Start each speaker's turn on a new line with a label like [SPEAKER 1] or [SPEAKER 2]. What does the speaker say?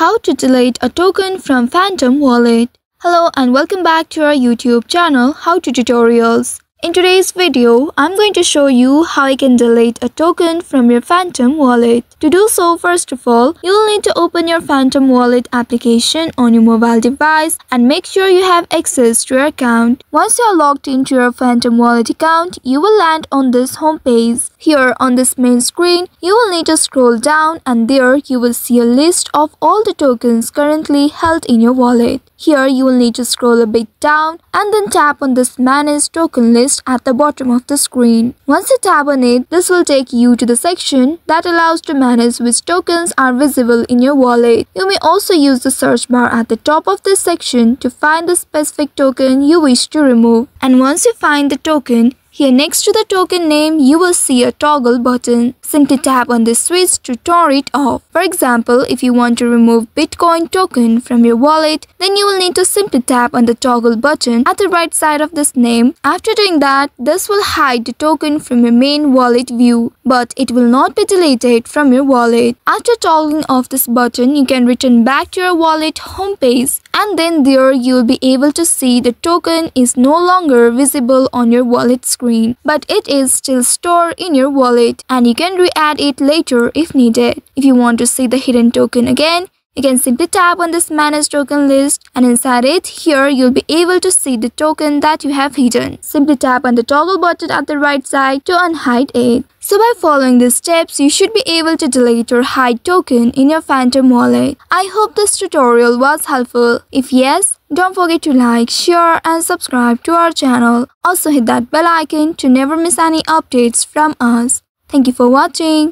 [SPEAKER 1] How to delete a token from Phantom Wallet. Hello and welcome back to our YouTube channel How to Tutorials. In today's video, I'm going to show you how you can delete a token from your Phantom wallet. To do so, first of all, you will need to open your Phantom wallet application on your mobile device and make sure you have access to your account. Once you are logged into your Phantom wallet account, you will land on this home page. Here on this main screen, you will need to scroll down and there you will see a list of all the tokens currently held in your wallet. Here you will need to scroll a bit down and then tap on this manage token list at the bottom of the screen. Once you tap on it, this will take you to the section that allows to manage which tokens are visible in your wallet. You may also use the search bar at the top of this section to find the specific token you wish to remove. And once you find the token, here next to the token name, you will see a toggle button. Simply tap on this switch to turn it off. For example, if you want to remove Bitcoin token from your wallet, then you will need to simply tap on the toggle button at the right side of this name. After doing that, this will hide the token from your main wallet view, but it will not be deleted from your wallet. After toggling off this button, you can return back to your wallet homepage and then there you will be able to see the token is no longer visible on your wallet screen but it is still stored in your wallet and you can re-add it later if needed. If you want to see the hidden token again, you can simply tap on this manage token list and inside it here you'll be able to see the token that you have hidden. Simply tap on the toggle button at the right side to unhide it. So by following these steps, you should be able to delete or hide token in your Phantom wallet. I hope this tutorial was helpful. If yes, don't forget to like, share and subscribe to our channel. Also hit that bell icon to never miss any updates from us. Thank you for watching.